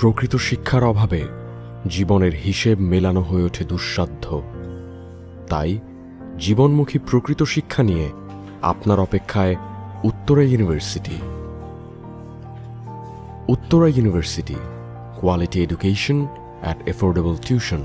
প্রকৃত শিক্ষার অভাবে জীবনের হিসেব মেলানো হয়ে ওঠে দুঃসাধ্য। তাই জীবনমুখী প্রকৃত শিক্ষা নিয়ে আপনার অপেক্ষায় Uttara university. Uttara university quality education at affordable tuition